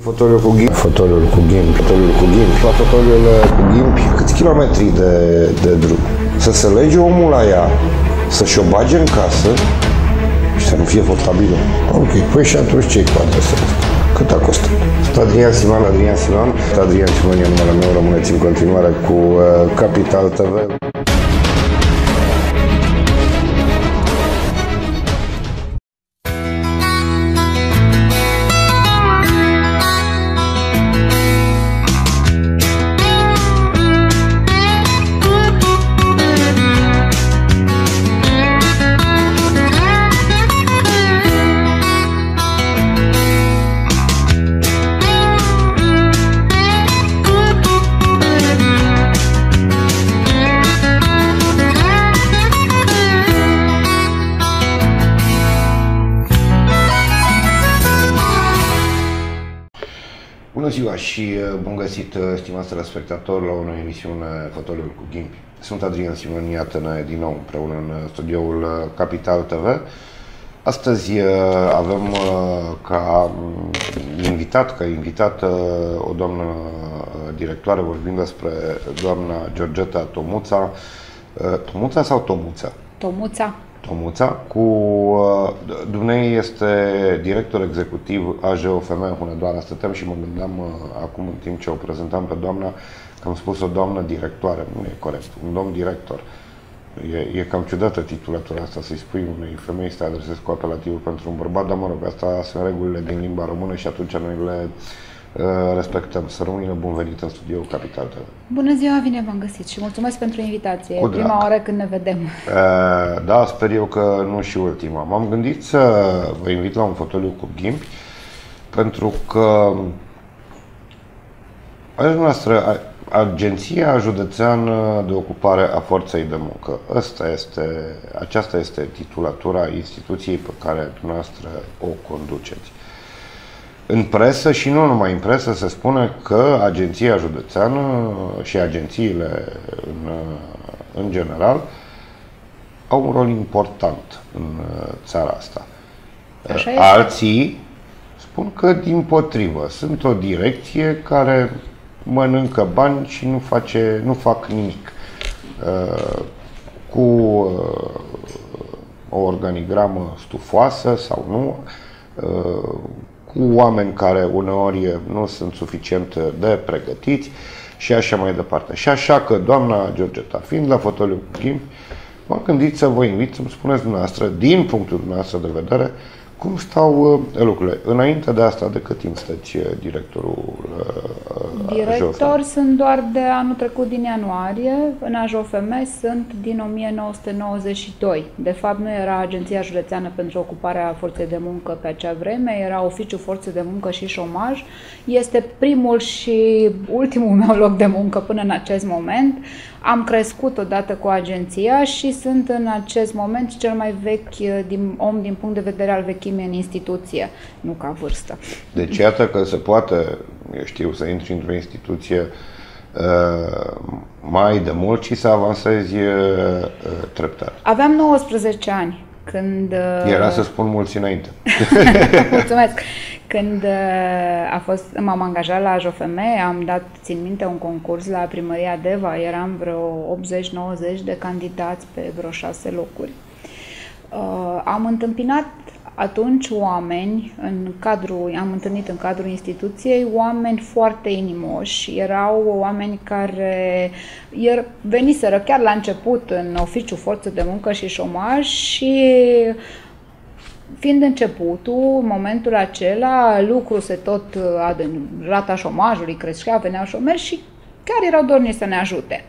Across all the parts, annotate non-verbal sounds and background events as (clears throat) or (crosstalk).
Fotoliul cu ghimpi. Fotoliul cu ghimpi. Fotoliul cu ghimpi. La fotoliul cu ghimpi, câți kilometri de, de drum? Să se lege omul la ea, să-și o bage în casă și să nu fie portabilă. Ok, păi și atunci ce-i cu adresa Cât a costat? Sunt Adrian Siman, Adrian Siman. Adrian Siman e numele meu, rămâneți în continuare cu uh, Capital TV. Și uh, bun găsit, uh, stimați telespectatori, la o nouă emisiune Fotoliul cu Ghimpi. Sunt Adrian Simon, iată-ne din nou împreună în uh, studioul Capital TV. Astăzi avem ca mm, invitat, ca invitată o doamnă directoare, vorbim despre doamna Georgeta Tomuța. Tomuța sau Tomuța? Tomuța. Tomuța, cu uh, dumnei este director executiv AJOFM Hunedoara. Stăteam și mă gândeam uh, acum în timp ce o prezentam pe doamna, că am spus o doamnă directoare, nu e corect, un domn director. E, e cam ciudată titulatura asta, să-i spui unei femei să te adresezi cu apelativul pentru un bărbat, dar mă rog, asta sunt regulile din limba română și atunci noi le Uh, respectăm. Să rămână bun venit în studioul Capital TV. Bună ziua, bine v-am găsit și mulțumesc pentru invitație. Cu prima oară când ne vedem. Uh, da, sper eu că nu și ultima. M-am gândit să vă invit la un fotoliu cu ghimpi pentru că noastră, Agenția Județeană de Ocupare a Forței de Muncă. Asta este, aceasta este titulatura instituției pe care dumneavoastră o conduceți. În presă și nu numai în presă se spune că agenția județeană și agențiile în, în general au un rol important în țara asta. Așa Alții spun că din potrivă sunt o direcție care mănâncă bani și nu, face, nu fac nimic. Cu o organigramă stufoasă sau nu, cu oameni care uneori nu sunt suficient de pregătiți și așa mai departe. Și așa că doamna Georgeta, fiind la fotoliu Kim, m-am gândit să vă invit să-mi spuneți dumneavoastră, din punctul dumneavoastră de vedere, cum stau uh, lucrurile? Înainte de asta, de cât timp stăți uh, directorul uh, Director sunt doar de anul trecut din ianuarie. În AJOFM sunt din 1992. De fapt, nu era Agenția Județeană pentru Ocuparea Forței de Muncă pe acea vreme, era Oficiul Forței de Muncă și Șomaj. Este primul și ultimul meu loc de muncă până în acest moment. Am crescut odată cu agenția și sunt în acest moment cel mai vechi uh, din, om din punct de vedere al vechimii în instituție, nu ca vârstă. Deci iată că se poate, eu știu, să intri într-o instituție uh, mai de mult și să avansezi uh, treptat. Aveam 19 ani când... Era să spun mulți înainte. (laughs) Mulțumesc! Când uh, a fost, m-am angajat la JOFM, am dat, țin minte, un concurs la primăria Deva, eram vreo 80-90 de candidați pe vreo șase locuri. Uh, am întâmpinat atunci oameni în cadrul, am întâlnit în cadrul instituției oameni foarte inimoși, erau oameni care iar veniseră chiar la început în oficiu forță de muncă și șomaj și fiind începutul, în momentul acela, lucrul se tot, rata șomajului creștea, veneau șomeri și chiar erau dorniți să ne ajute.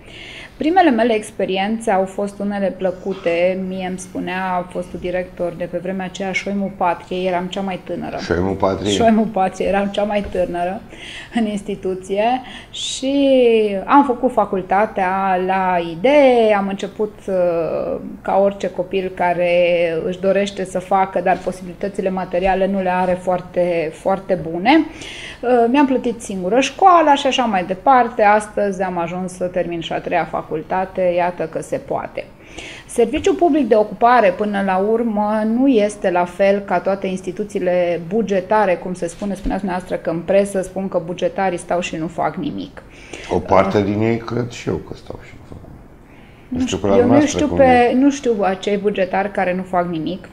Primele mele experiențe au fost unele plăcute. Mie îmi spunea a fostul director de pe vremea aceea Șoimu Patrie, eram cea mai tânără. Șoimu Patrie? Șoimu Patrie, eram cea mai tânără în instituție și am făcut facultatea la idee, am început uh, ca orice copil care își dorește să facă, dar posibilitățile materiale nu le are foarte, foarte bune. Uh, mi-am plătit singură școala și așa mai departe. Astăzi am ajuns să termin și a treia facultate, iată că se poate. Serviciul public de ocupare, până la urmă, nu este la fel ca toate instituțiile bugetare, cum se spune, spuneați dumneavoastră că în presă spun că bugetarii stau și nu fac nimic. O parte uh, din ei cred și eu că stau și nu fac nimic. Nu știu, eu nu știu, pe, nu știu acei bugetari care nu fac nimic.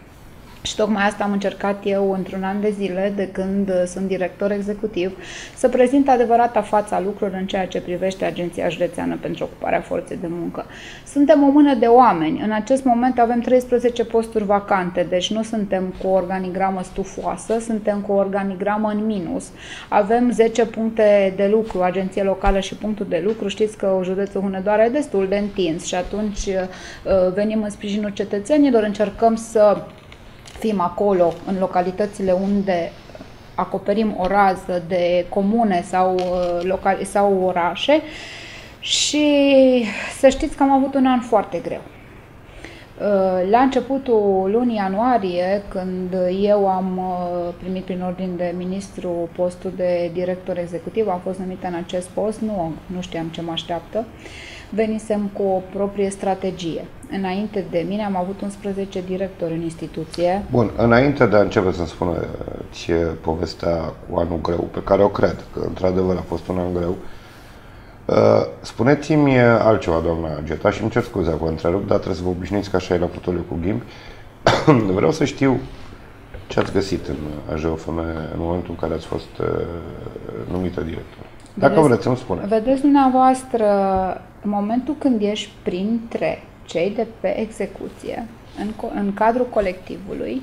Și tocmai asta am încercat eu într-un an de zile, de când uh, sunt director executiv, să prezint adevărata fața lucrurilor în ceea ce privește Agenția Județeană pentru Ocuparea Forței de Muncă. Suntem o mână de oameni. În acest moment avem 13 posturi vacante, deci nu suntem cu o organigramă stufoasă, suntem cu o organigramă în minus. Avem 10 puncte de lucru, agenție locală și punctul de lucru. Știți că județul Hunedoara e destul de întins și atunci uh, venim în sprijinul cetățenilor, încercăm să fim acolo, în localitățile unde acoperim o rază de comune sau, uh, locali- sau orașe și să știți că am avut un an foarte greu. Uh, la începutul lunii ianuarie, când eu am uh, primit prin ordin de ministru postul de director executiv, am fost numită în acest post, nu, nu știam ce mă așteaptă, venisem cu o proprie strategie. Înainte de mine am avut 11 directori în instituție. Bun, înainte de a începe să-mi spuneți povestea cu anul greu, pe care o cred, că într-adevăr a fost un an greu, uh, spuneți-mi altceva, doamna Geta, și îmi cer scuze că vă întrerup, dar trebuie să vă obișnuiți că așa e la fotoliu cu ghimbi. (coughs) Vreau să știu ce ați găsit în AJOFM în momentul în care ați fost uh, numită director. Dacă vedeți, vreți să-mi spuneți. Vedeți dumneavoastră, în momentul când ești printre cei de pe execuție, în, în cadrul colectivului,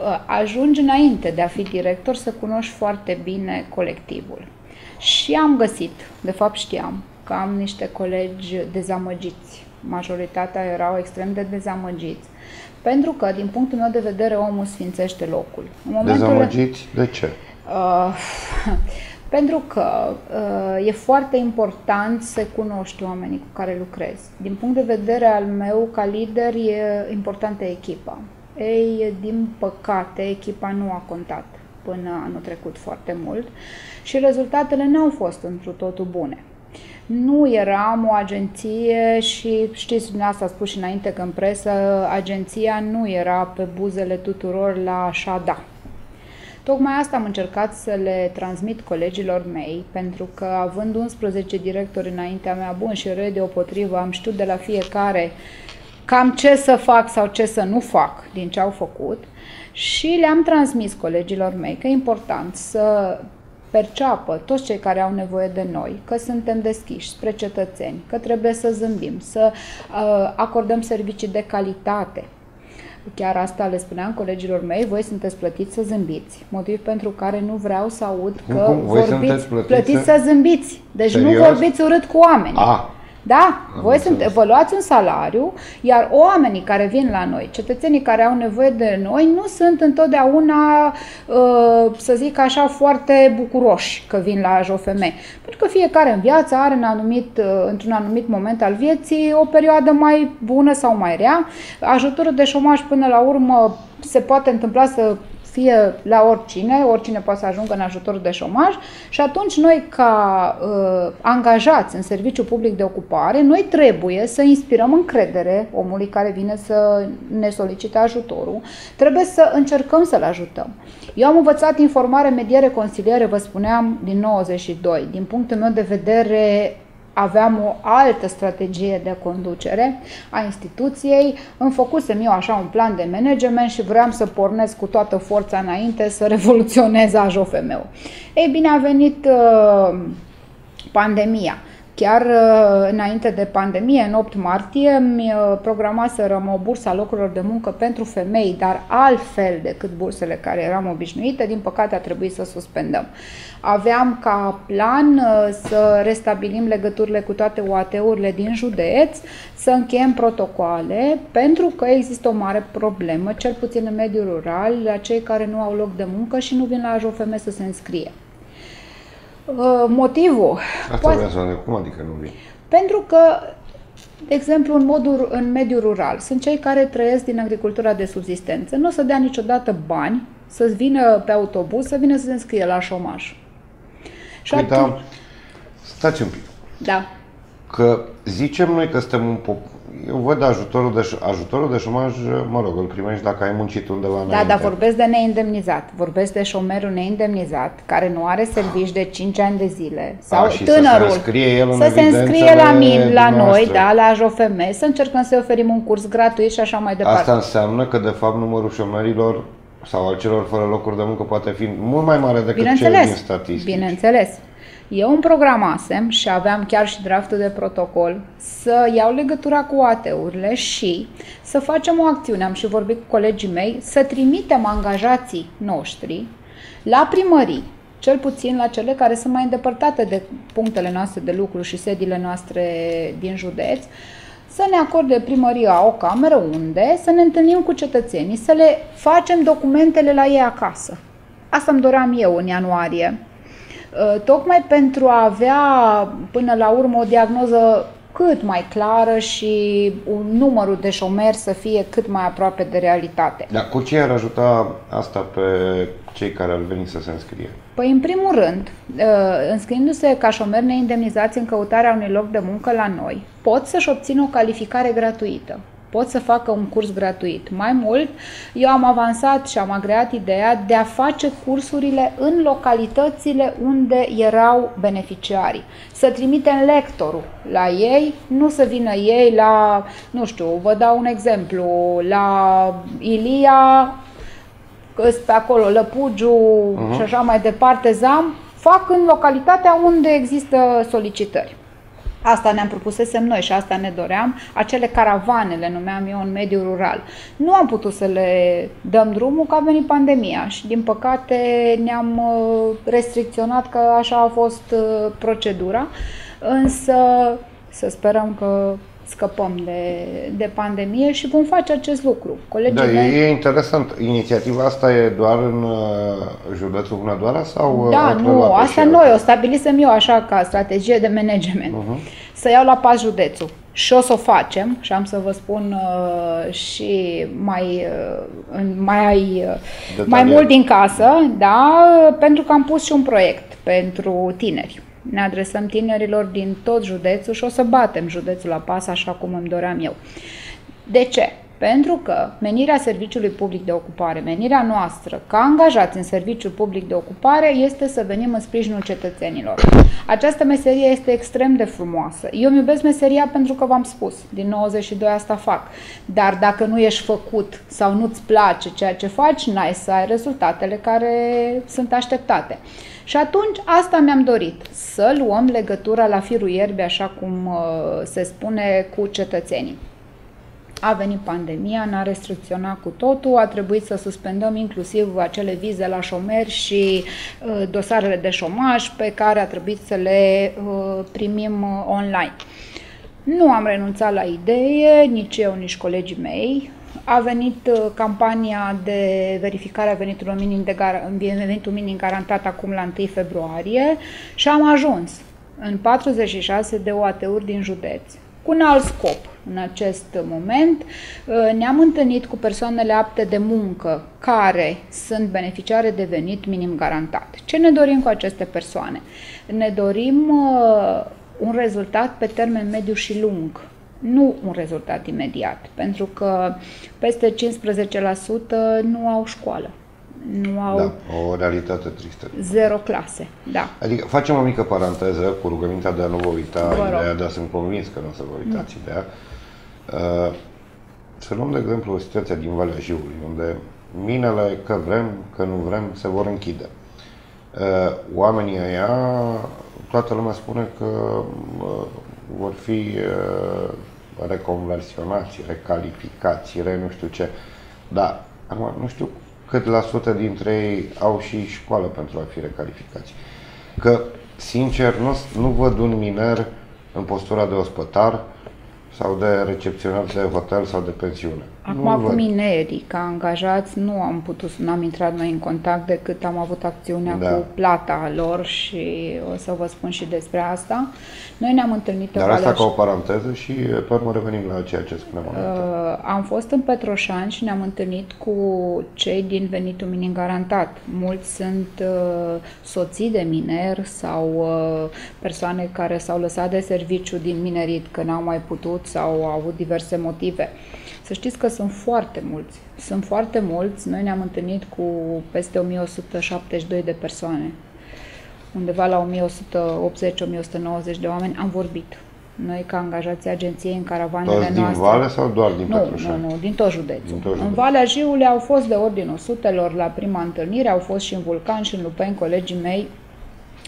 uh, ajungi înainte de a fi director să cunoști foarte bine colectivul. Și am găsit, de fapt știam, că am niște colegi dezamăgiți. Majoritatea erau extrem de dezamăgiți. Pentru că, din punctul meu de vedere, omul sfințește locul. În momentul dezamăgiți? De ce? Uh, (laughs) Pentru că uh, e foarte important să cunoști oamenii cu care lucrezi. Din punct de vedere al meu, ca lider, e importantă echipa. Ei, din păcate, echipa nu a contat până anul trecut foarte mult și rezultatele nu au fost într totul bune. Nu eram o agenție și știți, dumneavoastră a spus și înainte că în presă, agenția nu era pe buzele tuturor la așa da Tocmai asta am încercat să le transmit colegilor mei, pentru că având 11 directori înaintea mea, bun și răi deopotrivă, am știut de la fiecare cam ce să fac sau ce să nu fac din ce au făcut și le-am transmis colegilor mei că e important să perceapă toți cei care au nevoie de noi, că suntem deschiși spre cetățeni, că trebuie să zâmbim, să uh, acordăm servicii de calitate, Chiar asta le spuneam colegilor mei, voi sunteți plătiți să zâmbiți, motiv pentru care nu vreau să aud că cum, cum? vorbiți, plătiți, plătiți să... să zâmbiți. Deci Serios? nu vorbiți urât cu oameni. Ah. Da, Am voi sunt, vă luați un salariu, iar oamenii care vin la noi, cetățenii care au nevoie de noi, nu sunt întotdeauna, uh, să zic așa, foarte bucuroși că vin la JOFM. Pentru că fiecare în viață are în anumit, uh, într-un anumit moment al vieții o perioadă mai bună sau mai rea. Ajutorul de șomaj până la urmă se poate întâmpla să fie la oricine, oricine poate să ajungă în ajutor de șomaj și atunci noi ca uh, angajați în serviciu public de ocupare, noi trebuie să inspirăm încredere omului care vine să ne solicite ajutorul, trebuie să încercăm să-l ajutăm. Eu am învățat informare, mediere, consiliere, vă spuneam, din 92. Din punctul meu de vedere, aveam o altă strategie de conducere a instituției. Îmi făcusem eu așa un plan de management și vreau să pornesc cu toată forța înainte să (laughs) revoluționez AJOFM-ul. Ei bine, a venit uh, pandemia. Chiar uh, înainte de pandemie, în 8 martie, mi uh, programaserăm o bursă a locurilor de muncă pentru femei, dar altfel decât bursele care eram obișnuite, din păcate a trebuit să suspendăm. Aveam ca plan uh, să restabilim legăturile cu toate UAT-urile din județ, să încheiem protocoale, pentru că există o mare problemă, cel puțin în mediul rural, la cei care nu au loc de muncă și nu vin la AJOFM să se înscrie. Uh, motivul. Asta poate... vreau să ne cum adică nu vin? Pentru că, de exemplu, în, modul, în mediul rural, sunt cei care trăiesc din agricultura de subsistență. Nu o să dea niciodată bani să vină pe autobuz, să vină să se înscrie la șomaj. Și păi atunci... da, stați un pic. Da. Că zicem noi că suntem un pop... eu văd ajutorul de, ajutorul de șomaj, mă rog, îl primești dacă ai muncit undeva Da, înainte. dar vorbesc de neindemnizat. Vorbesc de șomerul neindemnizat, care nu are servici de 5 ani de zile. Sau A, și să se tânărul. înscrie el în să se înscrie la evidențele min, la noi, dumneavoastră. da, la JOFM, să încercăm să oferim un curs gratuit și așa mai departe. Asta înseamnă că, de fapt, numărul șomerilor sau al celor fără locuri de muncă poate fi mult mai mare decât cel din Bineînțeles, statistici. bineînțeles. Eu îmi programasem și aveam chiar și draftul de protocol să iau legătura cu AT-urile și să facem o acțiune, am și vorbit cu colegii mei, să trimitem angajații noștri la primării, cel puțin la cele care sunt mai îndepărtate de punctele noastre de lucru și sediile noastre din județ, să ne acorde primăria o cameră unde să ne întâlnim cu cetățenii, să le facem documentele la ei acasă. Asta îmi doream eu în ianuarie. Uh, Tocmai pentru a avea până la urmă o diagnoză cât mai clară și un numărul de șomeri să fie cât mai aproape de realitate. Dar cu ce ar ajuta asta pe cei care ar veni să se înscrie? Păi, în primul rând, uh, înscriindu-se ca șomeri neindemnizați în căutarea unui loc de muncă la noi, pot să-și obțină o calificare gratuită. Pot să facă un curs gratuit. Mai mult, eu am avansat și am agreat ideea de a face cursurile în localitățile unde erau beneficiarii. Să trimitem lectorul la ei, nu să vină ei la, nu știu, vă dau un exemplu, la Ilia, că pe acolo Lăpugiu uh-huh. și așa mai departe, Zam, fac în localitatea unde există solicitări. Asta ne-am propusesem noi și asta ne doream, acele caravane, le numeam eu în mediul rural. Nu am putut să le dăm drumul că a venit pandemia și din păcate ne-am uh, restricționat că așa a fost uh, procedura, însă să sperăm că scăpăm de, de pandemie și vom face acest lucru. Colegii Da, mei... e, e interesant. Inițiativa asta e doar în uh, județul Hunedoara sau uh, Da, au nu, preluat-o și asta alte? noi o stabilisem eu așa ca strategie de management. Mhm. Să iau la pas județul. Și o să o facem și am să vă spun uh, și mai, uh, în- mai, uh, mai Detaliat. mult din casă, da, pentru că am pus și un proiect pentru tineri. Ne adresăm tinerilor din tot județul și o să batem județul la pas așa cum îmi doream eu. De ce? Pentru că menirea Serviciului Public de Ocupare, menirea noastră ca angajați în Serviciul Public de Ocupare este să venim în sprijinul cetățenilor. Această meserie este extrem de frumoasă. Eu îmi iubesc meseria pentru că v-am spus, din 92 asta fac. Dar dacă nu ești făcut sau nu-ți place ceea ce faci, n-ai să ai rezultatele care sunt așteptate. Și atunci asta mi-am dorit, să luăm legătura la firul ierbii, așa cum uh, se spune, cu cetățenii. A venit pandemia, ne-a restricționat cu totul, a trebuit să suspendăm inclusiv acele vize la șomeri și uh, dosarele de șomaj pe care a trebuit să le uh, primim uh, online. Nu am renunțat la idee, nici eu, nici colegii mei. A venit uh, campania de verificare a venitului minim, de gar- venitul minim garantat acum la 1 februarie și am ajuns în 46 de OAT-uri din județ cu un alt scop în acest moment. Uh, Ne-am întâlnit cu persoanele apte de muncă care sunt beneficiare de venit minim garantat. Ce ne dorim cu aceste persoane? Ne dorim uh, un rezultat pe termen mediu și lung, nu un rezultat imediat, pentru că peste 15% nu au școală, nu au Da, o realitate tristă. zero clase. Da. Adică facem o mică paranteză cu rugămintea de a nu vă uita Vă rog. ideea, dar sunt convins că nu o să vă uitați ideea. Uh, Să luăm de exemplu o situație din Valea Jiului, unde minele, că vrem, că nu vrem, se vor închide. Uh, Oamenii ăia, toată lumea spune că uh, vor fi uh, reconversionați, recalificați, re nu știu ce. Dar, acum, nu știu cât la sută dintre ei au și școală pentru a fi recalificați. Că, sincer, nu, nu văd un miner în postura de ospătar sau de recepționar de hotel sau de pensiune. Acum Nu-l cu văd. minerii, ca angajați, nu am putut, nu am intrat noi în contact decât am avut acțiunea Da. cu plata lor și o să vă spun și despre asta. Noi ne-am întâlnit pe Dar asta Valea ca o paranteză și pe urmă revenim la ceea ce spuneam înainte. Uh, am fost în Petroșani și ne-am întâlnit cu cei din venitul minim garantat. Mulți sunt uh, soții de miner sau uh, persoane care s-au lăsat de serviciu din minerit că n-au mai putut sau au avut diverse motive. Să știți că sunt foarte mulți. Sunt foarte mulți. Noi ne-am întâlnit cu peste 1172 de persoane. Undeva la 1180-1190 de oameni am vorbit. Noi, ca angajații agenției în caravanele Toți din noastre... Vale sau doar din Nu, Petroșani? nu, nu, din tot județul. Din tot În județul. Valea Jiului au fost de ordinul sutelor la prima întâlnire, au fost și în Vulcan și în Lupeni, colegii mei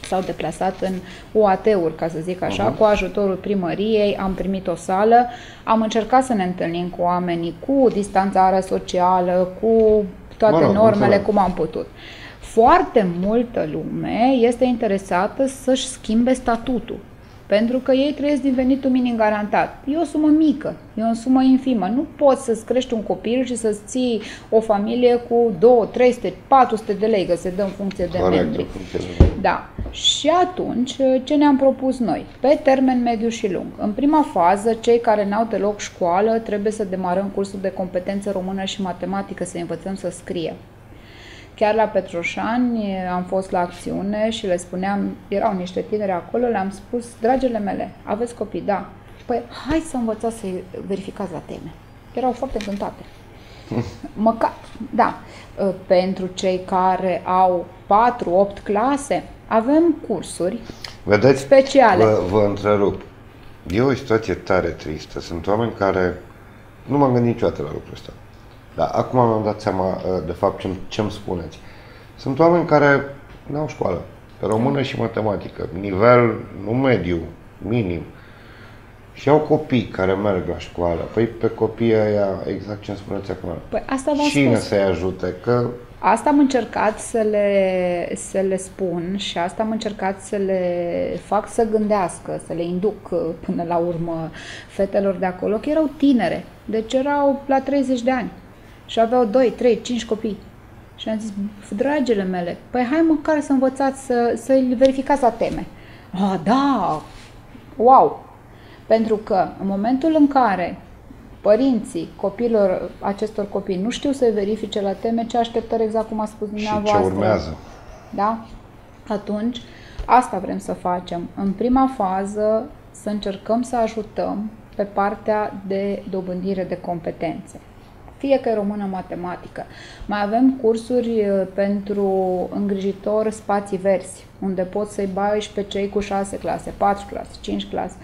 s-au deplasat în UAT-uri, ca să zic așa, Mhm. cu ajutorul primăriei, am primit o sală, am încercat să ne întâlnim cu oamenii, cu distanțarea socială, cu toate Mă rog, normele, înțeleg. cum am putut. Foarte multă lume este interesată să-și schimbe statutul. Pentru că ei trăiesc din venitul minim garantat. E o sumă mică, e o sumă infimă. Nu poți să-ți crești un copil și să-ți ții o familie cu 2, 300, 400 de lei, că se dă în funcție de Corect, membri. în funcție de- Da. Și atunci, ce ne-am propus noi? Pe termen mediu și lung. În prima fază, cei care n-au deloc școală trebuie să demarăm cursul de competență română și matematică, să învățăm să scrie. Chiar la Petroșani am fost la acțiune și le spuneam, erau niște tineri acolo, le-am spus, dragile mele, aveți copii, da. Păi hai să învățați să verificați la teme. Erau foarte încântate. (laughs) Măcar, da, pentru cei care au 4-8 clase, avem cursuri Vedeți, speciale. vă, vă întrerup. E o situație tare tristă. Sunt oameni care... Nu m-am gândit niciodată la lucrul ăsta. Dar acum mi-am dat seama uh, de fapt ce, ce îmi spuneți. Sunt oameni care nu au școală. Română și matematică. Nivel, nu mediu, minim. Și au copii care merg la școală. Păi pe copiii ăia, exact ce îmi spuneți acum. Păi asta v-am Cine spus. să-i ajute? Că Asta am încercat să le, să le spun și asta am încercat să le fac să gândească, să le induc uh, până la urmă fetelor de acolo, că erau tinere, deci erau la 30 de ani și aveau 2, 3, 5 copii. Și am zis, dragile mele, păi hai măcar să învățați să, să verificați la teme. Ah, da, wow! Pentru că în momentul în care părinții copilor, acestor copii nu știu să verifice la teme, ce așteptări exact cum a spus și dumneavoastră. ce urmează? Da? Atunci, asta vrem să facem. În prima fază, să încercăm să ajutăm pe partea de dobândire de competențe. Fie că e română matematică. Mai avem cursuri uh, pentru îngrijitor spații verzi, unde poți să-i bai și pe cei cu 6 clase, 4 clase, 5 clase,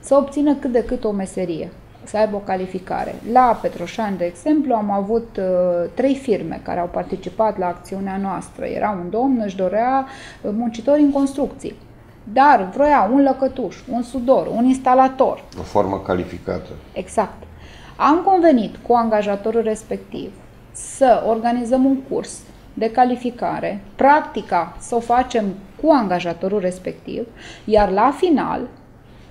să obțină cât de cât o meserie, să aibă o calificare. La Petroșani, de exemplu, am avut uh, trei firme care au participat la acțiunea noastră. Era un domn, își dorea uh, muncitori în construcții, dar vroia un lăcătuș, un sudor, un instalator, O formă calificată. Exact. Am convenit cu angajatorul respectiv să organizăm un curs de calificare, practica să o facem cu angajatorul respectiv, iar la final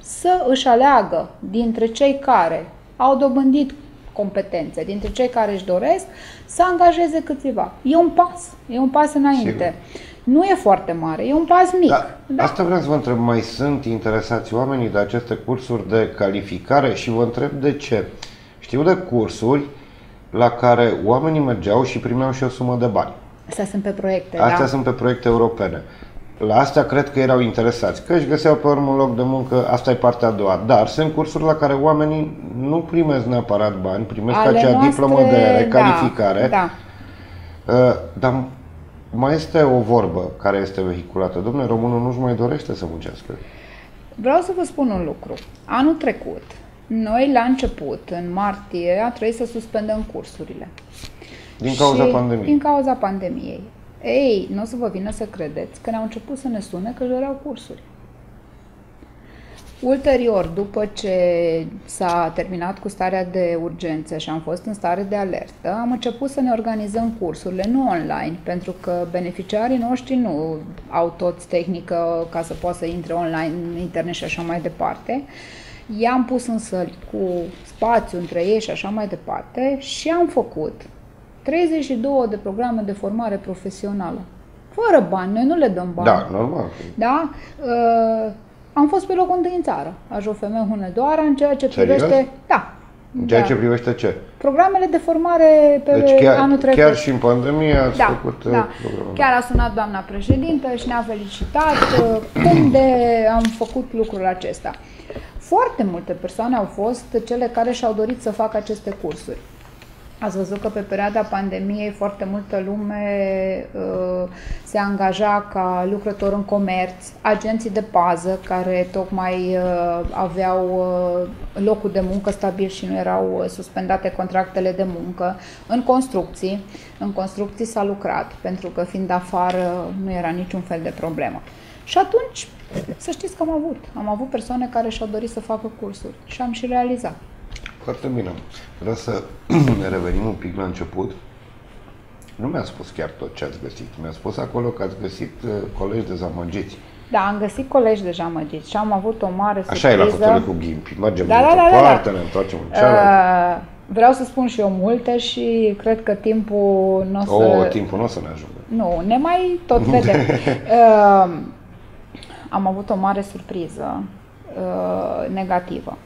să își aleagă dintre cei care au dobândit competențe, dintre cei care își doresc, să angajeze câțiva. E un pas, e un pas înainte. Sigur. Nu e foarte mare, e un pas mic. Da, Asta vreau să vă întreb, mai sunt interesați oamenii de aceste cursuri de calificare și vă întreb de ce. Știu de cursuri la care oamenii mergeau și primeau și o sumă de bani. Astea sunt pe proiecte, Astea da? sunt pe proiecte europene. La astea cred că erau interesați, că își găseau pe urmă un loc de muncă, asta e partea a doua. Dar sunt cursuri la care oamenii nu primesc neapărat bani, primesc Ale acea noastre, diplomă de recalificare. Da, da. Uh, Dar mai este o vorbă care este vehiculată. Domnule, românul nu-și mai dorește să muncească. Vreau să vă spun un lucru. Anul trecut, noi la început, în martie, a trebuit să suspendăm cursurile. Din cauza Și- pandemiei. Din cauza pandemiei. Ei, nu o să vă vină să credeți că ne-au început să ne sune că își doreau cursuri. Ulterior, după ce s-a terminat cu starea de urgență și am fost în stare de alertă, am început să ne organizăm cursurile, nu online, pentru că beneficiarii noștri nu au toți tehnică ca să poată să intre online, în internet și așa mai departe. i-am pus în săli cu spațiu între ei și așa mai departe și am făcut 32 de programe de formare profesională. Fără bani, noi nu le dăm bani. Da, normal. Da? Uh, am fost pe locul întâi în țară, aș JOFM Hunedoara, în ceea ce Serios? privește... Da. În ceea da. ce privește ce? Programele de formare pe Deci chiar, anul trecut. chiar și în pandemie ați da, făcut uh, da. programul. Chiar a sunat doamna președintă și ne-a felicitat uh, cum de am făcut lucrul acesta. Foarte multe persoane au fost cele care și-au dorit să facă aceste cursuri. Ați văzut că pe perioada pandemiei foarte multă lume uh, se angaja ca lucrător în comerț, agenții de pază care tocmai uh, aveau uh, locul de muncă stabil și nu erau uh, suspendate contractele de muncă, în construcții. În construcții s-a lucrat pentru că fiind afară nu era niciun fel de problemă. Și atunci, să știți că am avut. Am avut persoane care și-au dorit să facă cursuri și am și realizat. Foarte bine. Vreau să ne (clears throat) revenim un pic la început. Nu mi-a spus chiar tot ce ați găsit. Mi-a spus acolo că ați găsit uh, colegi dezamăgiți. Da, am găsit colegi deja măgiți și am avut o mare surpriză. Așa e la fotole cu ghimpi. Mergem Da, da, da, într-o da, da, da. parte, ne întoarcem în cealaltă. Uh, vreau să spun și eu multe și cred că timpul nu o să... O, timpul nu o să ne ajungă. Nu, ne mai tot (laughs) vedem. uh, am avut o mare surpriză uh, negativă.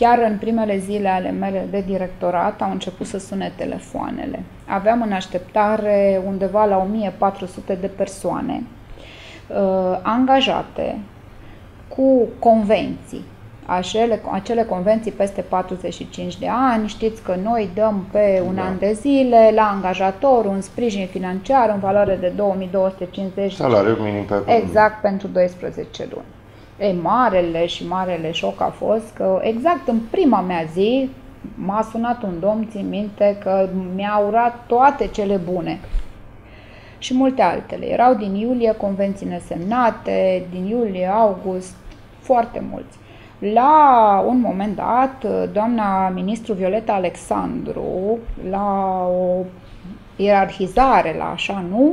Chiar în primele zile ale mele de directorat au început să sune telefoanele. Aveam în așteptare undeva la 1400 de persoane uh, angajate cu convenții. Acele, acele convenții peste 45 de ani, știți că noi dăm pe un Da. an de zile la angajator un sprijin financiar în valoare de 2250 Salariul minim pe Exact pentru 12 luni. E, marele și marele șoc a fost că exact în prima mea zi m-a sunat un domn, țin minte, că mi-a urat toate cele bune. Și multe altele. Erau din iulie convenții nesemnate, din iulie, august, foarte mulți. La un moment dat, doamna ministru Violeta Alexandru, la o ierarhizare, la așa nu,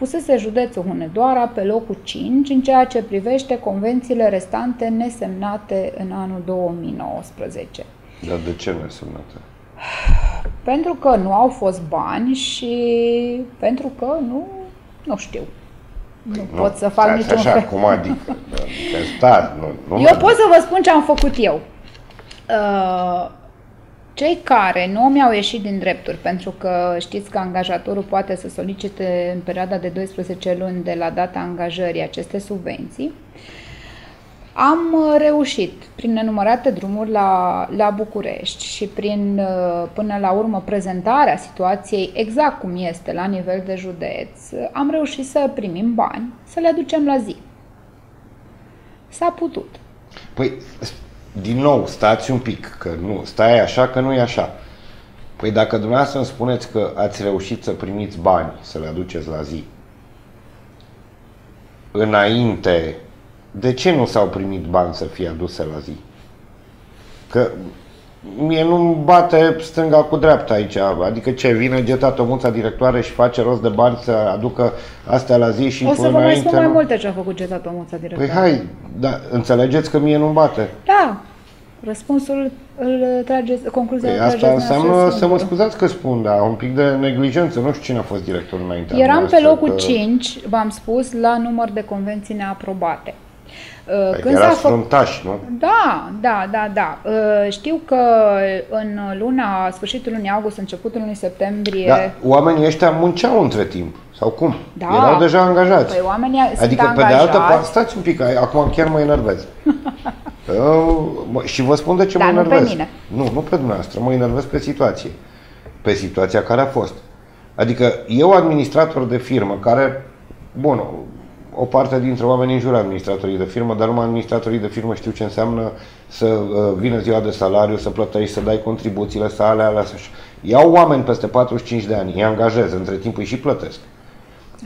pusese județul Hunedoara pe locul 5 în ceea ce privește convențiile restante nesemnate în anul 2019. Dar de ce nu e semnată? Pentru că nu au fost bani și pentru că nu, nu știu. Nu, Nu, pot să fac stați niciun așa, fel. cum adică? Adică stați, nu, nu Eu merge. pot să vă spun ce am făcut eu. Uh, Cei care nu mi-au ieșit din drepturi, pentru că știți că angajatorul poate să solicite în perioada de 12 luni de la data angajării aceste subvenții, am uh, reușit prin nenumărate drumuri la, la București și prin, uh, până la urmă, prezentarea situației exact cum este la nivel de județ, uh, am reușit să primim bani, să le aducem la zi. S-a putut. Păi, din nou, stați un pic, că nu, stai așa, că nu e așa. Păi dacă dumneavoastră îmi spuneți că ați reușit să primiți bani, să le aduceți la zi, înainte, de ce nu s-au primit bani să fie aduse la zi? Că mie nu-mi bate stânga cu dreapta aici, adică ce, vine Geta Tomuța directoare și face rost de bani să aducă astea la zi și O să vă mai înainte spun mai nu? multe ce a făcut Geta Tomuța Păi director. hai, da, înțelegeți că mie nu-mi bate. Da, răspunsul îl trageți, concluzia Păi îl asta trageți înseamnă dumneavoastră să mă singur. scuzați că spun, dar un pic de neglijență. Nu știu cine a fost director înainte. Eram pe locul 5, v-am spus, la număr de convenții neaprobate. Uh, Când s-a erați fă- fruntași, nu? Da, da, da, da. Uh, Știu că în luna, sfârșitul lunii august, începutul lunii septembrie, Da, oamenii ăștia munceau între timp. Sau cum? Da. Erau deja angajați. păi oamenii sunt adică pe de angajați. altă parte, stați un pic, ai- acum chiar mă enervez. (laughs) Eu, mă, și vă spun de ce Da, mă nu pe enervez. mine. Nu, nu pe dumneavoastră, mă enervez pe situație. Pe situația care a fost. Adică eu, administrator de firmă, care, bun, o parte dintre oameni înjură administratorii de firmă, dar numai administratorii de firmă știu ce înseamnă să uh, vină ziua de salariu, să plătești, să dai contribuțiile sale, alea, să Iau oameni peste 45 de ani, îi angajez, între timp îi și plătesc.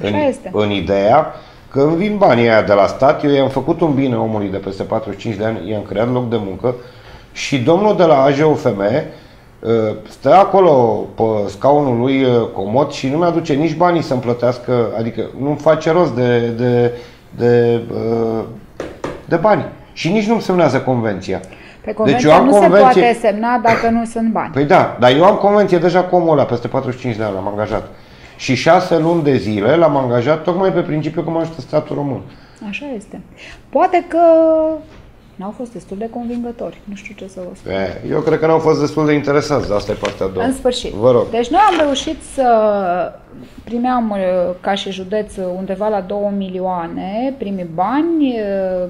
Așa în, este. în ideea că îmi vin banii aia de la stat, eu i-am făcut un bine omului de peste 45 de ani, i-am creat loc de muncă și domnul de la AJOFM uh, stă acolo pe scaunul lui uh, comod și nu mi-aduce nici banii să-mi plătească, adică nu-mi face rost de, de, de, uh, de bani. Și nici nu semnează convenția. Pe convenția deci eu am nu convenție... se poate semna dacă nu sunt bani. Păi da, dar eu am convenție deja cu omul ăla, peste 45 de ani l-am angajat. Și șase luni de zile l-am angajat tocmai pe principiu că mă ajută statul român. Așa este. Poate că N-au fost destul de convingători. Nu știu ce să vă spun. E, eu cred că n-au fost destul de interesați. Asta e partea a doua. În sfârșit. Vă rog. Deci noi am reușit să primeam uh, ca și județ undeva la 2 milioane primii bani. Uh,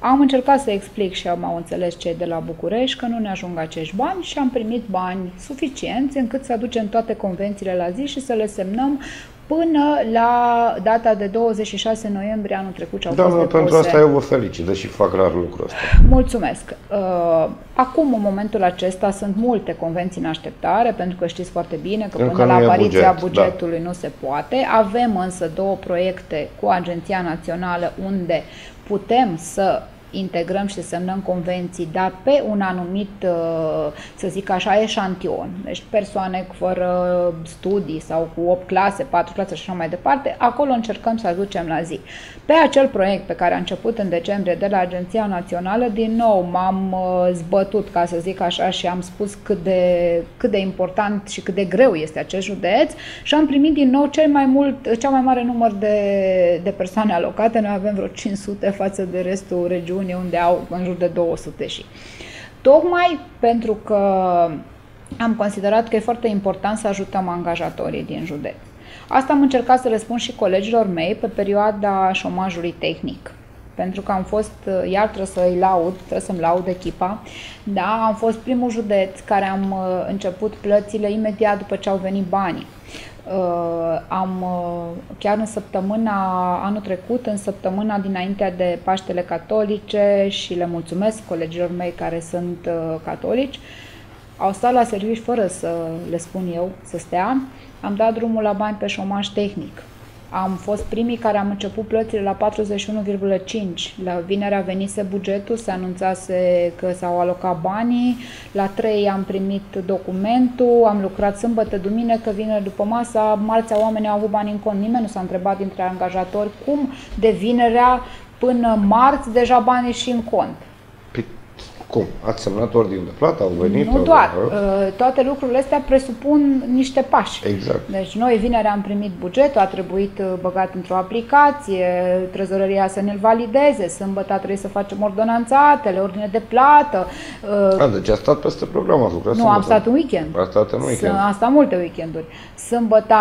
am încercat să explic și am înțeles cei de la București că nu ne ajung acești bani și am primit bani suficienți încât să aducem toate convențiile la zi și să le semnăm până la data de 26 noiembrie anul trecut ce au Doamne, fost pentru asta eu vă felicit, deși fac rar lucrul ăsta. Mulțumesc. Uh, acum, în momentul acesta, sunt multe convenții în așteptare, pentru că știți foarte bine că până la apariția buget, da. bugetului da. nu se poate. Avem însă două proiecte cu Agenția Națională unde putem să integrăm și să semnăm convenții, dar pe un anumit, uh, să zic așa, eșantion. Deci persoane fără studii sau cu 8 clase, 4 clase și așa mai departe, acolo încercăm să aducem la zi. Pe acel proiect pe care a început în decembrie de la Agenția Națională, din nou m-am uh, zbătut, ca să zic așa, și am spus cât de, cât de important și cât de greu este acest județ și am primit din nou cel mai mult, cel mai mare număr de, de persoane alocate. Noi avem vreo 500 față de restul regiunii regiuni unde au în jur de 200 și. Tocmai pentru că am considerat că e foarte important să ajutăm angajatorii din județ. Asta am încercat să le spun și colegilor mei pe perioada șomajului tehnic pentru că am fost, iar trebuie să-i laud, trebuie să-mi laud echipa, da, am fost primul județ care am uh, început plățile imediat după ce au venit banii. Uh, am uh, chiar în săptămâna anul trecut, în săptămâna dinainte de Paștele Catolice și le mulțumesc colegilor mei care sunt uh, catolici, au stat la servici fără să le spun eu să stea. Am dat drumul la bani pe șomaj tehnic. Am fost primii care am început plățile la 41,5. La vinerea venise bugetul, se anunțase că s-au alocat banii. La 3 am primit documentul, am lucrat sâmbătă, duminică, vineri după masa, marțea oamenii au avut bani în cont. Nimeni nu s-a întrebat dintre angajatori cum de vinerea până marți deja banii și în cont. Cum? Ați semnat ordine de plată? Au venit? Nu au doar. Uh, toate lucrurile astea presupun niște pași. Exact. Deci noi vineri am primit bugetul, a trebuit uh, băgat într-o aplicație, trezorăria să ne-l valideze, sâmbătă a trebuit să facem ordonanțatele, ordine de plată. Uh, a, deci a stat peste program, a lucrat Nu, sâmbătă. am stat un weekend. A stat un weekend. Am stat multe weekenduri. Sâmbătă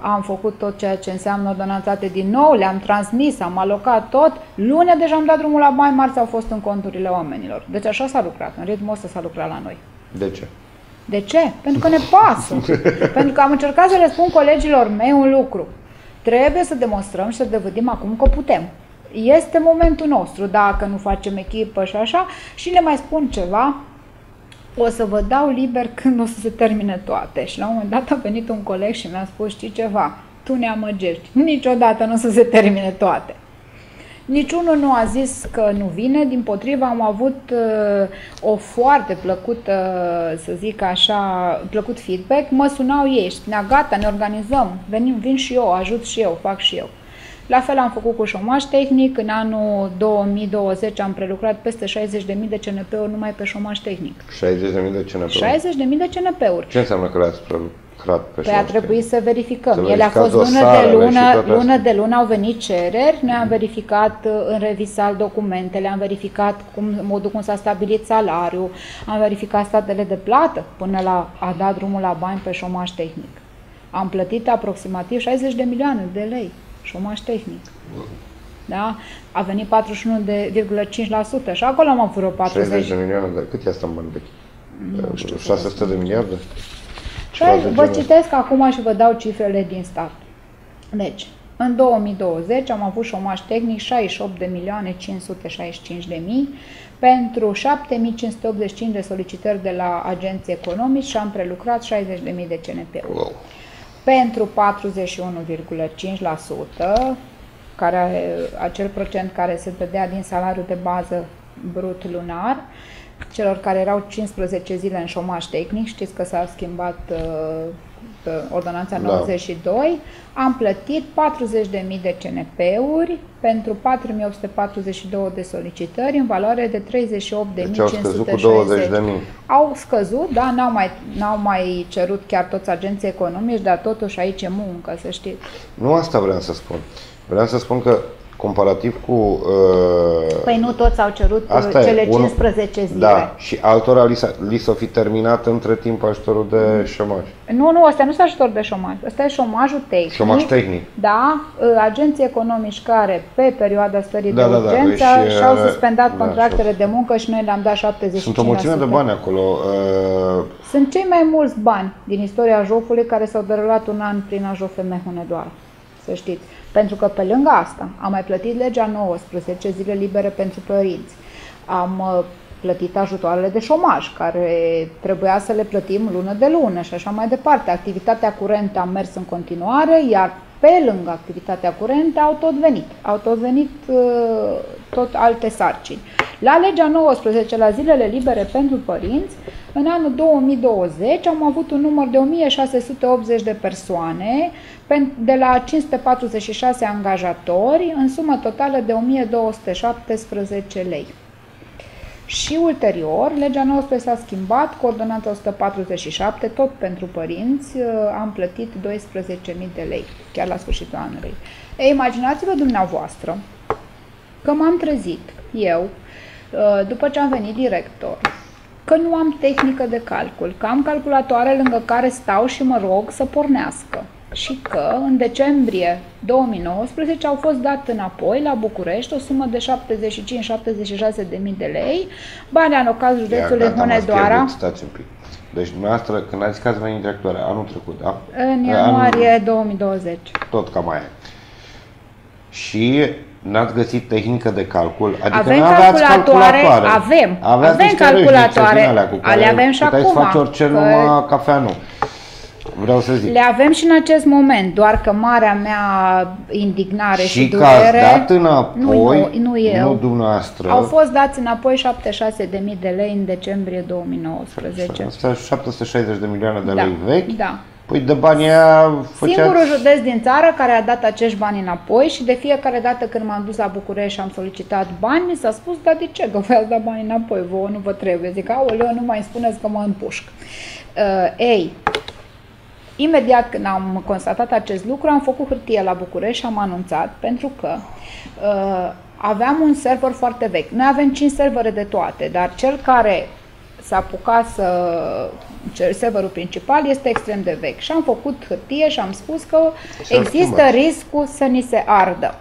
am făcut tot ceea ce înseamnă ordonanțate din nou, le-am transmis, am alocat tot. Lunea deja am dat drumul la bani, marți au fost în conturile oamenilor. Deci așa s-a lucrat, în ritmul ăsta s-a lucrat la noi. De ce? De ce? Pentru că ne pasă. (laughs) Pentru că am încercat să le spun colegilor mei un lucru. Trebuie să demonstrăm și să devedim acum că putem. Este momentul nostru, dacă nu facem echipă și așa, și le mai spun ceva, o să vă dau liber când o să se termine toate. Și la un moment dat a venit un coleg și mi-a spus, știi ceva, tu ne amăgești, niciodată nu o să se termine toate. Niciunul nu a zis că nu vine, din potrivă am avut uh, o foarte plăcută, să zic așa, plăcut feedback. Mă sunau ei și spunea, gata, ne organizăm, venim, vin și eu, ajut și eu, fac și eu. La fel am făcut cu șomaj tehnic. În anul 2020 am prelucrat peste 60.000 de CNP-uri numai pe șomaj tehnic. 60.000 de CNP-uri? 60.000 de CNP-uri. Ce înseamnă că le-ați prelucrat? Lucrat pe Păi a trebuit să verificăm. Ele a fost lună de lună, lună de lună au venit cereri, noi am verificat uh, în revisal documentele, am verificat cum, modul cum s-a stabilit salariul, am verificat statele de plată până la a dat drumul la bani pe șomaș tehnic. Am plătit aproximativ 60 de milioane de lei șomaș tehnic. Da? A venit 41,5% și acolo am avut vreo 40. 60 de milioane de cât e asta în bani vechi? 600 de miliarde? Și vă citesc acum și vă dau cifrele din start. Deci, în 2020 am avut șomaj tehnic 68 de milioane 565 de mii pentru 7585 de solicitări de la agenții economici și am prelucrat 60 de mii de CNP-uri. Wow. Pentru 41,5%, care acel procent care se dădea din salariul de bază brut lunar, celor care erau 15 zile în șomaș tehnic, știți că s-a schimbat uh, ordonanța Da. 92, am plătit 40.000 de CNP-uri pentru 4.842 de solicitări în valoare de 38.560 Deci au scăzut cu 20 de mii. Au scăzut, da, n-au mai, n-au mai cerut chiar toți agenții economici, dar totuși aici e muncă, să știți. Nu asta vreau să spun. Vreau să spun că comparativ cu... Uh, Păi nu toți au cerut Asta e, cele unul- 15 zile. da, și altora li, s-a, li s-a fi terminat între timp ajutorul de șomaj. Nu, nu, ăsta nu este ajutor de șomaj, ăsta e șomajul tehnic. Șomaj tehnic. Da, ă, agenții economici care pe perioada stării Da, de da, da, urgență își, și-au uh, suspendat da, contractele și-au- de muncă și noi le-am dat 75%. Sunt o mulțime de bani acolo. Uh, Sunt cei mai mulți bani din istoria jocului care s-au derulat un an prin AJOFM Hunedoara, să știți. Pentru că pe lângă asta am mai plătit legea 19, zile libere pentru părinți. Am uh, plătit ajutoarele de șomaj, care trebuia să le plătim lună de lună și așa mai departe. Activitatea curentă a mers în continuare, iar pe lângă activitatea curentă au tot venit. Au tot venit uh, tot alte sarcini. La legea 19, la zilele libere pentru părinți, în anul 2020 am avut un număr de 1680 de persoane pen- de la 546 angajatori în sumă totală de 1217 lei. Și ulterior, legea 19 s-a schimbat cu ordonanța 147, tot pentru părinți, uh, am plătit 12.000 de lei, chiar la sfârșitul anului. Ei, imaginați-vă dumneavoastră că m-am trezit eu, uh, după ce am venit director, că nu am tehnică de calcul, că am calculatoare lângă care stau și mă rog să pornească. Și că în decembrie 2019 au fost dat înapoi la București o sumă de 75-76 de mii de lei, bani alocați județului iar gata, m-ați Hunedoara pierdut, Stați un pic. Deci dumneavoastră, când ați zis că ați venit directoare anul trecut, da? în Anul- ianuarie 2020. tot cam aia. Și n-ați găsit tehnică de calcul? Adică Avem nu aveați calculatoare, calculatoare. avem, Aveați avem niște calculatoare, râșnițe din alea cu care le avem și puteai acum, să faci orice, că- numai cafea nu. Vreau să zic. Le avem și în acest moment, doar că marea mea indignare și, și că ați durere... dat înapoi, nu, eu, nu eu. nu dumneavoastră. Au fost dați înapoi 76.000 de lei în decembrie 2019. Asta 760 de milioane de Da, lei vechi. da. Păi de banii aia făceați... Singurul județ din țară care a dat acești bani înapoi și de fiecare dată când m-am dus la București și am solicitat bani, mi s-a spus, dar de ce? Că voi da bani înapoi, vouă nu vă trebuie. Zic, aoleu, nu mai spuneți că mă împușc. Uh, ei, Imediat când am constatat acest lucru, am făcut hârtie la București și am anunțat, pentru că uh, aveam un server foarte vechi. Noi avem 5 servere de toate, dar cel care s-a apucat să... cel- serverul principal este extrem de vechi. Și am făcut hârtie și am spus că S-ar există schimba. riscul să ni se ardă.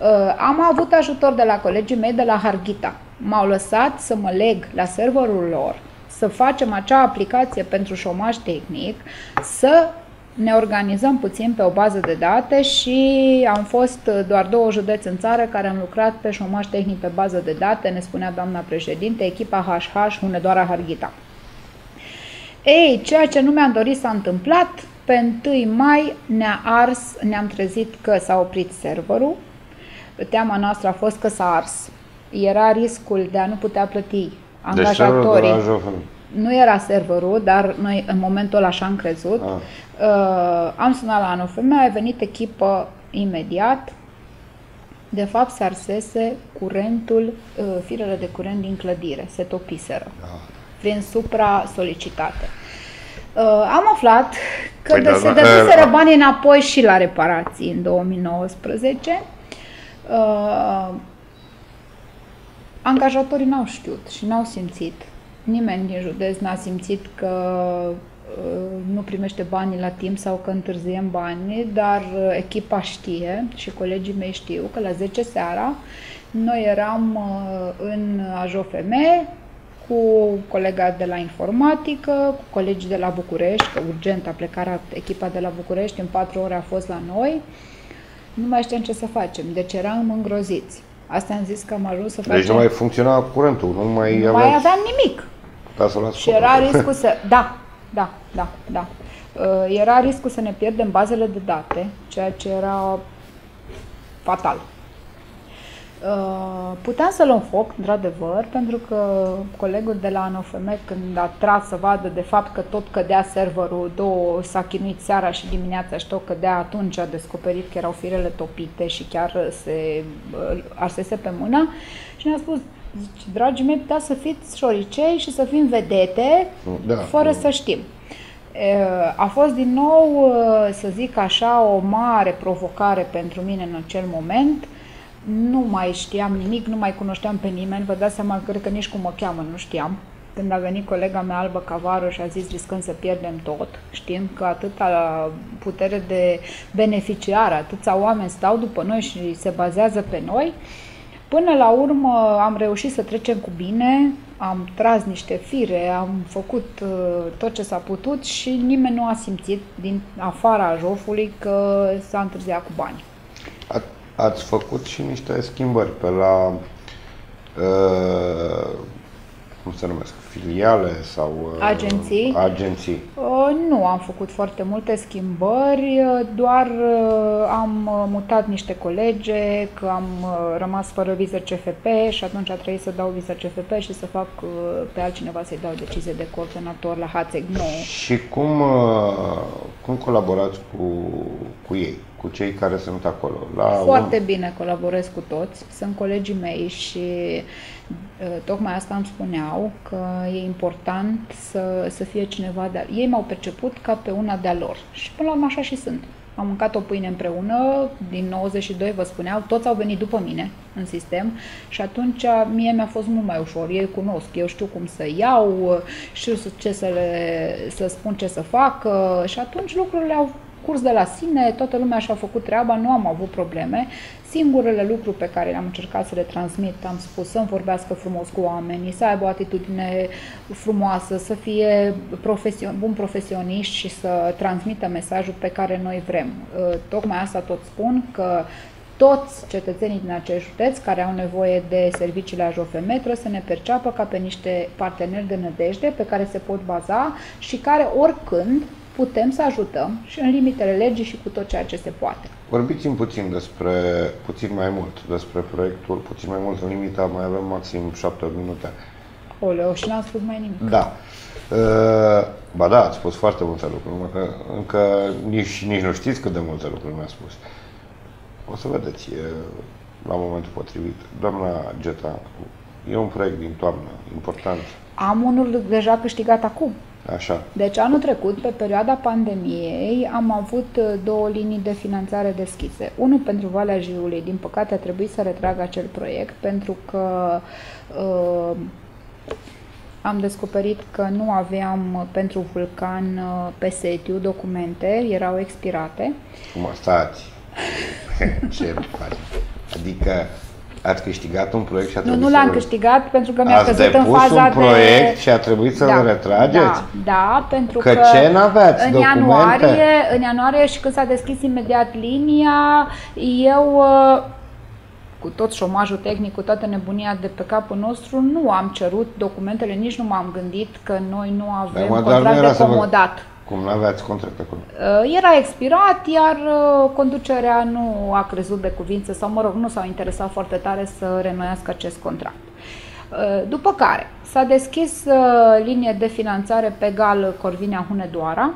Uh, am avut ajutor de la colegii mei de la Harghita. M-au lăsat să mă leg la serverul lor, să facem acea aplicație pentru șomaj tehnic, să ne organizăm puțin pe o bază de date și am fost uh, doar două județe în țară care am lucrat pe șomaj tehnic pe bază de date, ne spunea doamna președinte, echipa HH Hunedoara Harghita. Ei, ceea ce nu mi-am dorit s-a întâmplat. Pe 1 mai ne-a ars, ne-am trezit că s-a oprit serverul. Teama noastră a fost că s-a ars. Era riscul de a nu putea plăti Deci serverul de angajatorii. la Jofen. Nu era serverul, dar noi în momentul ăla așa am crezut. Ah. Uh, am sunat la ANOFM, a venit echipă imediat. De fapt, se arsese curentul, uh, firele de curent din clădire, se topiseră Ah. prin supra-solicitate. Uh, am aflat că Păi de da, se da, dăduseră eh, banii înapoi și la reparații în 2019. Uh, angajatorii n-au știut și n-au simțit. Nimeni din județ n-a simțit că uh, nu primește banii la timp sau că întârziem banii, dar uh, echipa știe și colegii mei știu că la 10 seara noi eram uh, în AJOFM cu colega de la informatică, cu colegii de la București, că urgent a plecat echipa de la București, în patru ore a fost la noi. Nu mai știam ce să facem, deci eram îngroziți. Asta am zis că am ajuns să facem... Deci nu mai funcționa curentul, nu mai nu aveați... mai aveam nimic. putea să luați Și era riscul să... Da, da, da, da. Uh, Era riscul să ne pierdem bazele de date, ceea ce era fatal. Uh, puteam să luăm foc, într-adevăr, pentru că colegul de la ANOFM, când a tras să vadă de fapt că tot cădea serverul, două s-a chinuit seara și dimineața și tot cădea, atunci a descoperit că erau firele topite și chiar se uh, arsese pe mână și ne-a spus, zice, dragii mei, putea să fiți șoricei și să fim vedete, da, fără da. să știm. Uh, a fost din nou, să zic așa, o mare provocare pentru mine în acel moment, nu mai știam nimic, nu mai cunoșteam pe nimeni, vă dați seama, cred că nici cum mă cheamă, nu știam. Când a venit colega mea Albă Cavaru și a zis riscăm să pierdem tot, știm că atâta putere de beneficiar, atâția oameni stau după noi și se bazează pe noi, Până la urmă am reușit să trecem cu bine, am tras niște fire, am făcut uh, tot ce s-a putut și nimeni nu a simțit din afara jofului că s-a întârziat cu bani ați făcut și niște schimbări pe la, uh, cum se numesc, filiale sau uh, agenții. agenții. Uh, nu am făcut foarte multe schimbări, uh, doar uh, am uh, mutat niște colege, că am uh, rămas fără viză CFP și atunci a trebuit să dau viză CFP și să fac uh, pe altcineva să-i dau decizie de coordonator la HATEC. Nu. Și cum, uh, cum colaborați cu, cu ei? Cu cei care sunt acolo. La Foarte un... bine colaborez cu toți, sunt colegii mei și uh, tocmai asta îmi spuneau că e important să, să fie cineva de Ei m-au perceput ca pe una de-a lor și până la urmă așa și sunt. Am mâncat o pâine împreună, din 92 vă spuneau, toți au venit după mine în sistem și atunci mie mi-a fost mult mai ușor. Ei cunosc, eu știu cum să iau, știu ce să, le, să spun ce să fac și atunci lucrurile au curs de la sine, toată lumea și-a făcut treaba, nu am avut probleme. Singurele lucruri pe care le-am încercat să le transmit, am spus să-mi vorbească frumos cu oamenii, să aibă o atitudine frumoasă, să fie profesion, bun profesionist și să transmită mesajul pe care noi vrem. Uh, tocmai asta tot spun că toți cetățenii din acest județ care au nevoie de serviciile AJOFM trebuie să ne perceapă ca pe niște parteneri de nădejde pe care se pot baza și care oricând putem să ajutăm și în limitele legii și cu tot ceea ce se poate. Vorbiți-mi puțin despre, puțin mai mult despre proiectul, puțin mai mult în limita, mai avem maxim 7 minute. Oleo, și n-am spus mai nimic. Da. Uh, ba da, ați spus foarte multe lucruri, numai că încă nici, nici nu știți cât de multe lucruri mi-a spus. O să vedeți e, la momentul potrivit. Doamna Geta, e un proiect din toamnă important. Am unul deja câștigat acum. Așa. Deci anul trecut, pe perioada pandemiei, am avut uh, două linii de finanțare deschise. Unul pentru Valea Jiului, din păcate a trebuit să retrag acel proiect pentru că uh, am descoperit că nu aveam pentru vulcan uh, pe setiu documente, erau expirate. Cum stați? (laughs) Ce faci? Adică Ați câștigat un proiect și a trebuit Nu, nu l-am să... câștigat pentru că mi-a căzut în faza un proiect de... și a trebuit să-l da, retrageți? Da, da, pentru că, că ce n-aveați în documente? ianuarie, în ianuarie și când s-a deschis imediat linia, eu uh, cu tot șomajul tehnic, cu toată nebunia de pe capul nostru, nu am cerut documentele, nici nu m-am gândit că noi nu avem contract de comodat. Cum nu aveați contract acolo? Uh, era expirat, iar uh, conducerea nu a crezut de cuvință sau, mă rog, nu s-au interesat foarte tare să renoiască acest contract. Uh, după care s-a deschis linie de finanțare pe gal Corvinea Hunedoara,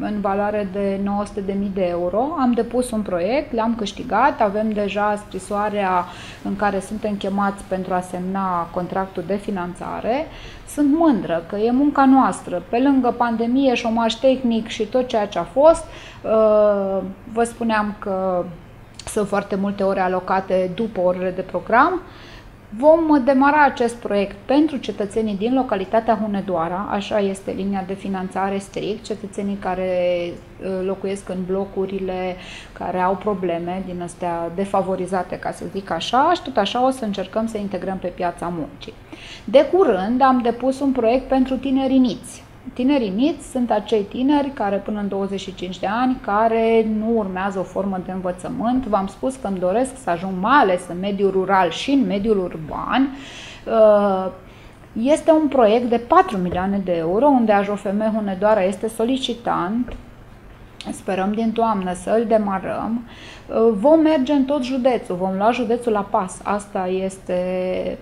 în valoare de 900.000 de euro. Am depus un proiect, l-am câștigat, avem deja scrisoarea în care suntem chemați pentru a semna contractul de finanțare. Sunt mândră că e munca noastră, pe lângă pandemie, șomaj tehnic și tot ceea ce a fost. Uh, vă spuneam că sunt foarte multe ore alocate după orele de program. Vom demara acest proiect pentru cetățenii din localitatea Hunedoara, așa este linia de finanțare strict, cetățenii care uh, locuiesc în blocurile care au probleme din astea defavorizate, ca să zic așa, și tot așa o să încercăm să integrăm pe piața muncii. De curând am depus un proiect pentru tinerii niți, Tinerii niți sunt acei tineri care până în 25 de ani, care nu urmează o formă de învățământ. V-am spus că îmi doresc să ajung mai ales în mediul rural și în mediul urban. Uh, este un proiect de 4 milioane de euro, unde AJOFM Hunedoara este solicitant sperăm din toamnă să îl demarăm, uh, vom merge în tot județul, vom lua județul la pas. Asta este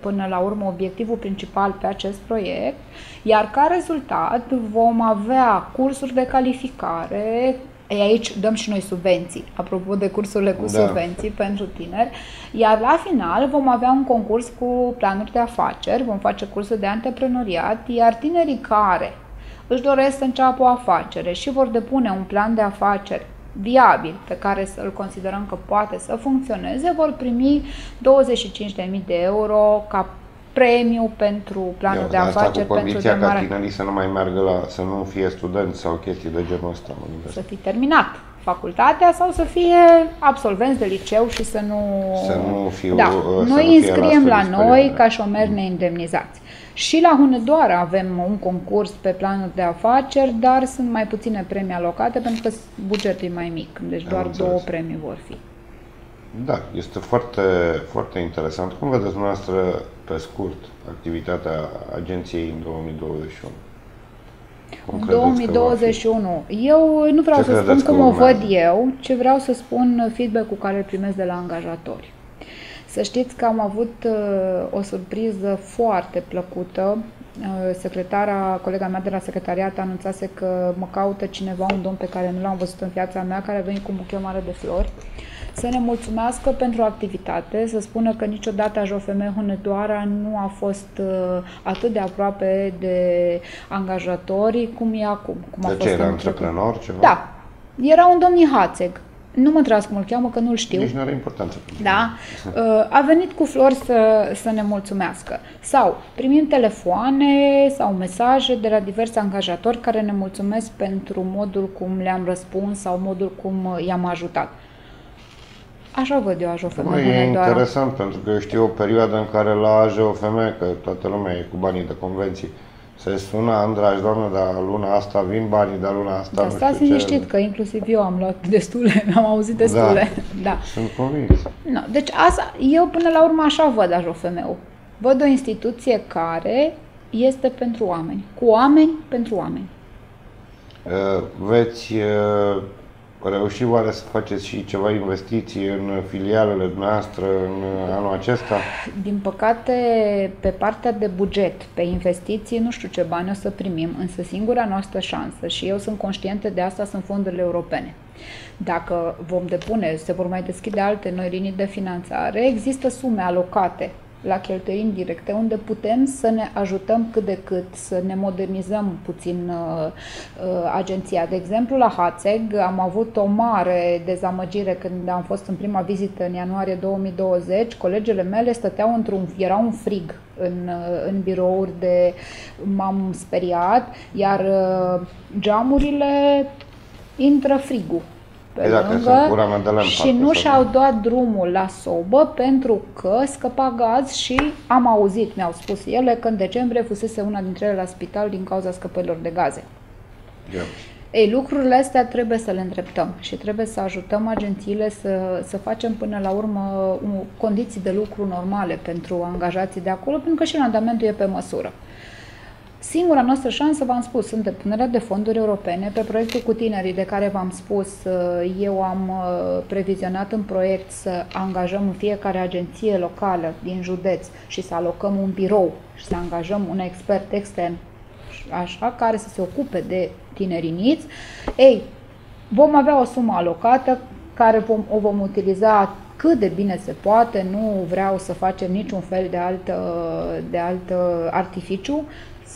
până la urmă obiectivul principal pe acest proiect, iar ca rezultat vom avea cursuri de calificare ei, aici dăm și noi subvenții, apropo de cursurile cu da. subvenții pentru tineri, iar la final vom avea un concurs cu planuri de afaceri, vom face cursuri de antreprenoriat, iar tinerii care își doresc să înceapă o afacere și vor depune un plan de afaceri viabil pe care să-l considerăm că poate să funcționeze, vor primi 25.000 de euro ca premiu pentru planul Eu, de afaceri, cu pentru demare. ca tinerii să nu mai meargă la, să nu fie studenți sau chestii de genul ăsta. Să fi terminat facultatea sau să fie absolvenți de liceu și să nu... Să nu fiu... Da, să noi înscriem la, la noi ca șomeri neindemnizați. Și la Hunedoara avem un concurs pe planul de afaceri, dar sunt mai puține premii alocate pentru că bugetul e mai mic, deci doar două premii vor fi. Da, este foarte, foarte interesant. Cum vedeți dumneavoastră, pe scurt, activitatea agenției în 2021? Cum în 2021. Eu nu vreau Ce să spun cum o văd eu, ce vreau să spun feedback-ul care îl primesc de la angajatori. Să știți că am avut uh, o surpriză foarte plăcută. Uh, secretara, colega mea de la secretariat anunțase că mă caută cineva, un domn pe care nu l-am văzut în viața mea, care a venit cu un buchet mare de flori să ne mulțumească pentru activitate, să spună că niciodată AJOFM Hunedoara nu a fost uh, atât de aproape de angajatori cum e acum. Cum de a fost ce, era antreprenor ceva? Da. Era un domn Ihațeg. Nu mă întrebați cum îl cheamă, că nu-l știu. Nici nu are importanță. Da. Uh, a venit cu flori să, să ne mulțumească. Sau primim telefoane sau mesaje de la diversi angajatori care ne mulțumesc pentru modul cum le-am răspuns sau modul cum i-am ajutat. Așa văd eu AJOFM. Mă, e interesant pentru că eu știu o perioadă în care la AJOFM, că toată lumea e cu banii de convenții, se sună Andraș, doamnă, dar luna asta vin banii, dar luna asta da, stați liniștit, că inclusiv eu am luat destule, (laughs) am auzit destule. Da, (laughs) da. sunt convins. No, deci asta, eu până la urmă așa văd AJOFM-ul. Văd o instituție care este pentru oameni, cu oameni pentru oameni. Uh, veți uh, reuși oare să faceți și ceva investiții în filialele noastre în anul acesta? Din păcate, pe partea de buget, pe investiții, nu știu ce bani o să primim, însă singura noastră șansă, și eu sunt conștientă de asta, sunt fondurile europene. Dacă vom depune, se vor mai deschide alte noi linii de finanțare, există sume alocate la cheltuieli indirecte, unde putem să ne ajutăm cât de cât, să ne modernizăm puțin uh, uh, agenția. De exemplu, la Hațeg am avut o mare dezamăgire când am fost în prima vizită în ianuarie 2020. Colegele mele stăteau într-un, era un frig în, uh, în birouri de m-am speriat, iar uh, geamurile intră frigul pe exact, lângă și nu și-au dat drumul la sobă pentru că scăpa gaz și am auzit, mi-au spus ele, că în decembrie fusese una dintre ele la spital din cauza scăpărilor de gaze. Yeah. Ei, lucrurile astea trebuie să le îndreptăm și trebuie să ajutăm agențiile să, să facem până la urmă condiții de lucru normale pentru angajații de acolo, pentru că și randamentul e pe măsură. Singura noastră șansă, v-am spus, sunt depunerea de fonduri europene pe proiectul cu tinerii de care v-am spus. Uh, eu am uh, previzionat în proiect să angajăm în fiecare agenție locală din județ și să alocăm un birou și să angajăm un expert extern așa, care să se ocupe de tineriniți. Ei, vom avea o sumă alocată care vom, o vom utiliza cât de bine se poate, nu vreau să facem niciun fel de alt, de alt artificiu,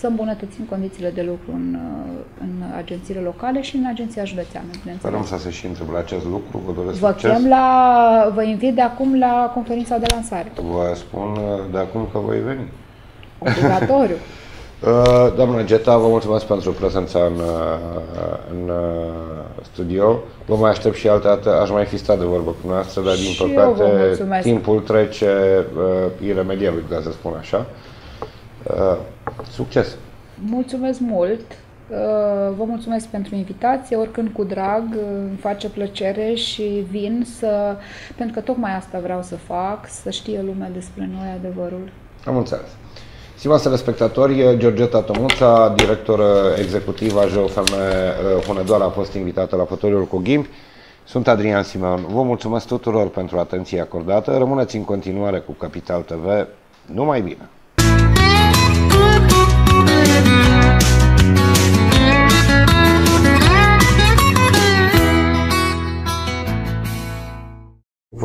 să îmbunătățim condițiile de lucru în, în agențiile locale și în agenția județeană, Sperăm să se și întâmple acest lucru, vă doresc vă Chem la, vă invit de acum la conferința de lansare. Vă spun de acum că voi veni. Obligatoriu. (laughs) Uh, doamna Geta, vă mulțumesc pentru prezența în, în studio. Vă mai aștept și alte dată. Aș mai fi stat de vorbă cu noastră, dar din păcate timpul trece uh, iremediabil, ca să spun așa. Uh, succes! Mulțumesc mult! Uh, vă mulțumesc pentru invitație, oricând cu drag, uh, îmi face plăcere și vin să, pentru că tocmai asta vreau să fac, să știe lumea despre noi adevărul. Am înțeles. Stimați telespectatori, Georgeta Tomuța, director executiv a JOFM Hunedoara, a fost invitată la fotoliul cu ghimbi. Sunt Adrian Simeon. Vă mulțumesc tuturor pentru atenția acordată. Rămâneți în continuare cu Capital TV. Numai bine!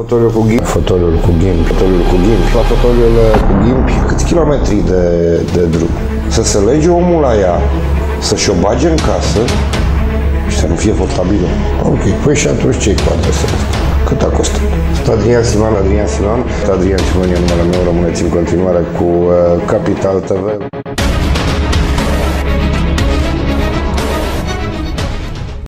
Fotoliul cu ghimbi, fotoliul cu ghimbi, fotoliul cu ghimbi. La fotoliul cu ghimbi, câți kilometri de, de drum? Să se lege omul la ea, să-și o bage în casă și să nu fie portabilă. Ok, păi și atunci ce-i cu adresa Cât a costat? Adrian Siman, Adrian Siman. Adrian Siman e numele meu, rămâneți în continuare cu uh, Capital TV.